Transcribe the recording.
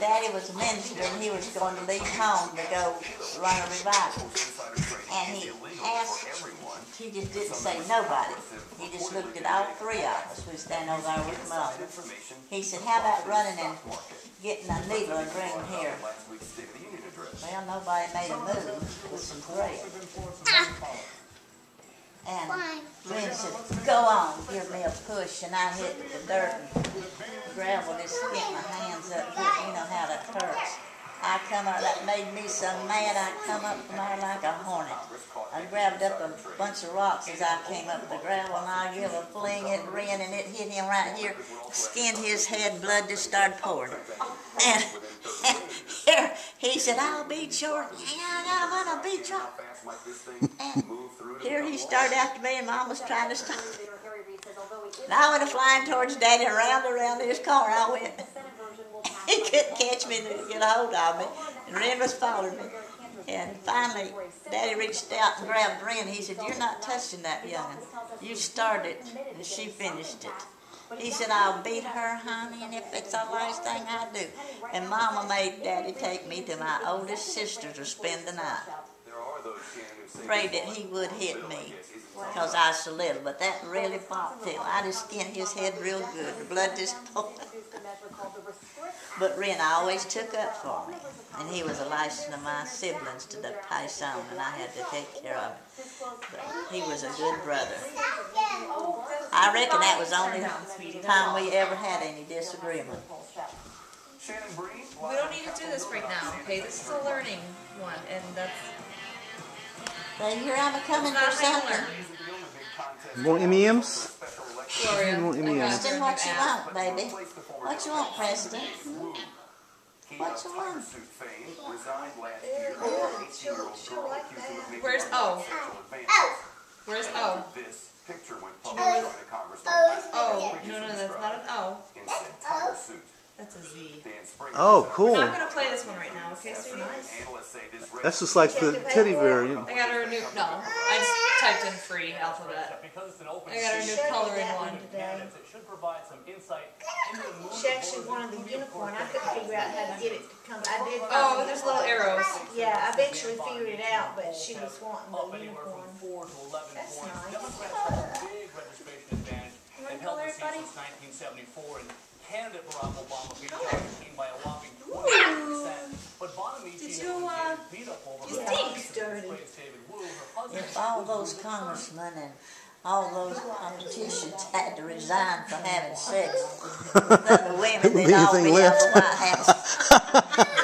Daddy was a minister and he was going to leave home to go run a revival. And he asked, he just didn't say nobody. He just looked at all three of us. We stand over there with Mom. He said, how about running and getting a needle and bringing here? Well, nobody made a move with some thread. And Lynn said, go on, give me a push. And I hit the dirt and gravel, just get my hands up. You know how that hurts. I come up, that made me so mad, I come up from there like a hornet. I grabbed up a bunch of rocks as I came up the gravel, and I give a fling, it ran, and it hit him right here, skinned his head, blood just started pouring. And, and here, he said, I'll beat your, yeah, I'm gonna beat your. And he started after me, and Mom was trying to stop. And I went flying towards Daddy, and around around his car I went. he couldn't catch me to get a hold of me. And Ren was following me. And finally, Daddy reached out and grabbed Ren. He said, You're not touching that young'un. You started, and she finished it. He said, I'll beat her, honey, and if it's the last thing I do. And Mama made Daddy take me to my oldest sister to spend the night. Afraid that he would hit me because I was so little, but that really popped him. I just skinned his head real good. The blood just poured. but Ren I always took up for me, and he was a license of my siblings to pass on, and I had to take care of him. But he was a good brother. I reckon that was the only time we ever had any disagreement. We don't need to do this right now, okay? This is a learning one, and that's Well, here I'm a coming for not how you something. More M&M's? Gloria, want any I got else? Preston, you. what you want, baby? What you want, Preston? What you want? Where's O? Oh. Where's O? Oh. O. No, no, that's not an O. That's a Z. Oh, cool. We're not gonna play this one right now, okay, sweetie? That's just like the teddy bear. You know. I got her new. No, I just typed in free alphabet. Because it's an open I got her new coloring one. today. It should provide some insight into the movement. She actually wanted the unicorn. I couldn't figure out how to get it to come. I did. Oh, there's little arrows. Yeah, I eventually figured it out, but she was wanting the unicorn. four to eleven That's nice. Democrats have a big registration advantage. wanna They've held color the it, seat buddy? since nineteen seventy-four, and candidate Barack Obama beat Hillary Clinton by a whopping twenty percent. But Bonamici Did you, uh, beat up over you her stink. Dirty. Praise David Wu, her husband. If all those congressmen and all those politicians had to resign for having sex with other women, they'd all Anything be out left? the White House.